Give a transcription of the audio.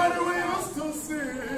What do we used to see.